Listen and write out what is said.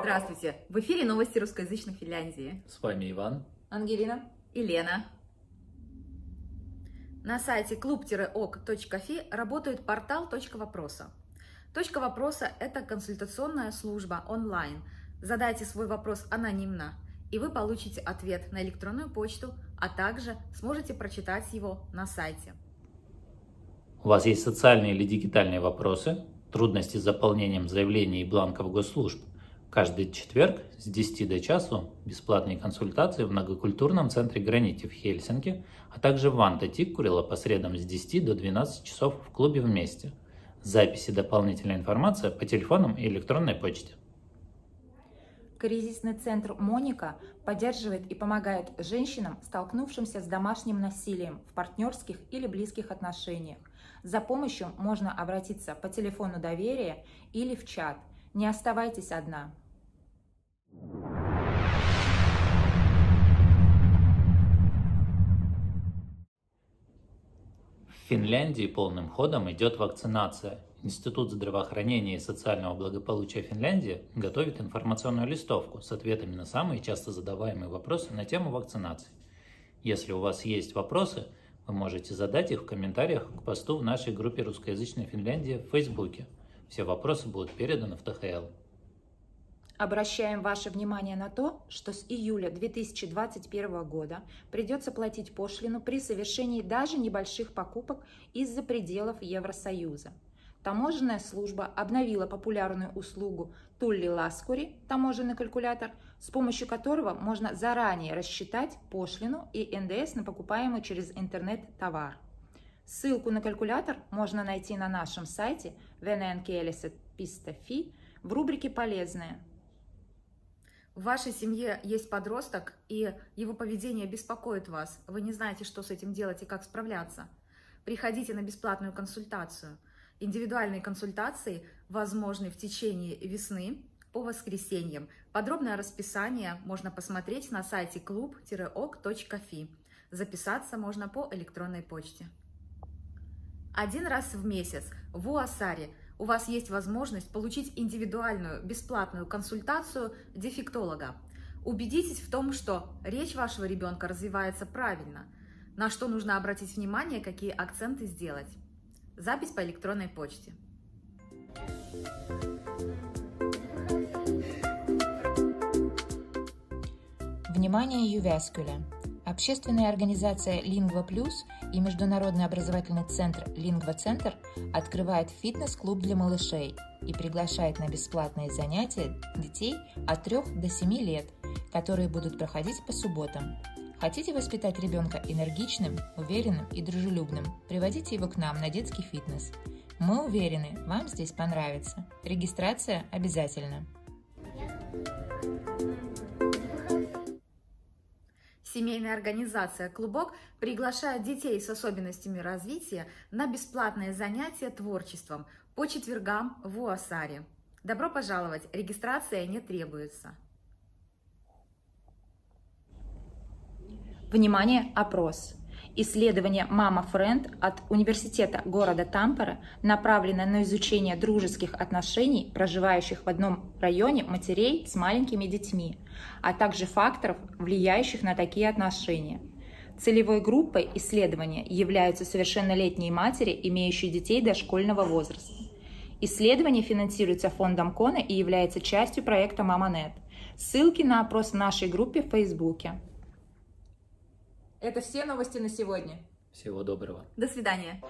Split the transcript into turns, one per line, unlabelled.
Здравствуйте! В эфире новости русскоязычной Финляндии.
С вами Иван,
Ангелина
и Лена. На сайте клуб-ок.фи работает портал «Точка вопроса». «Точка вопроса» – это консультационная служба онлайн. Задайте свой вопрос анонимно, и вы получите ответ на электронную почту, а также сможете прочитать его на сайте.
У вас есть социальные или дигитальные вопросы, трудности с заполнением заявлений и бланков госслужб? Каждый четверг с 10 до часу бесплатные консультации в многокультурном центре Гранити в Хельсинки, а также в Ванта Тиккурила по средам с 10 до 12 часов в клубе «Вместе». Записи и дополнительная информация по телефонам и электронной почте.
Кризисный центр «Моника» поддерживает и помогает женщинам, столкнувшимся с домашним насилием в партнерских или близких отношениях. За помощью можно обратиться по телефону доверия или в чат. Не оставайтесь одна.
В Финляндии полным ходом идет вакцинация. Институт здравоохранения и социального благополучия Финляндии готовит информационную листовку с ответами на самые часто задаваемые вопросы на тему вакцинации. Если у вас есть вопросы, вы можете задать их в комментариях к посту в нашей группе русскоязычной Финляндии в Фейсбуке. Все вопросы будут переданы в ТХЛ.
Обращаем ваше внимание на то, что с июля 2021 года придется платить пошлину при совершении даже небольших покупок из-за пределов Евросоюза. Таможенная служба обновила популярную услугу Тулли Ласкури, таможенный калькулятор, с помощью которого можно заранее рассчитать пошлину и НДС на покупаемый через интернет товар. Ссылку на калькулятор можно найти на нашем сайте venenkieliset.fi в рубрике «Полезное».
В вашей семье есть подросток, и его поведение беспокоит вас. Вы не знаете, что с этим делать и как справляться. Приходите на бесплатную консультацию. Индивидуальные консультации возможны в течение весны по воскресеньям. Подробное расписание можно посмотреть на сайте клуб-ок.фи. Записаться можно по электронной почте. Один раз в месяц в УАСАРе у вас есть возможность получить индивидуальную бесплатную консультацию дефектолога. Убедитесь в том, что речь вашего ребенка развивается правильно, на что нужно обратить внимание, какие акценты сделать. Запись по электронной почте.
Внимание Ювяскуля! Общественная организация Lingua Plus и Международный образовательный центр Lingua Центр открывает фитнес-клуб для малышей и приглашает на бесплатные занятия детей от 3 до 7 лет, которые будут проходить по субботам. Хотите воспитать ребенка энергичным, уверенным и дружелюбным? Приводите его к нам на детский фитнес. Мы уверены, вам здесь понравится. Регистрация обязательна.
Семейная организация «Клубок» приглашает детей с особенностями развития на бесплатные занятия творчеством по четвергам в УАСАРе. Добро пожаловать! Регистрация не требуется.
Внимание, опрос! Исследование «Мама Френд» от Университета города Тампере направлено на изучение дружеских отношений проживающих в одном районе матерей с маленькими детьми, а также факторов, влияющих на такие отношения. Целевой группой исследования являются совершеннолетние матери, имеющие детей дошкольного возраста. Исследование финансируется фондом Кона и является частью проекта «Маманет». Ссылки на опрос в нашей группе в Фейсбуке. Это все новости на сегодня.
Всего доброго.
До свидания.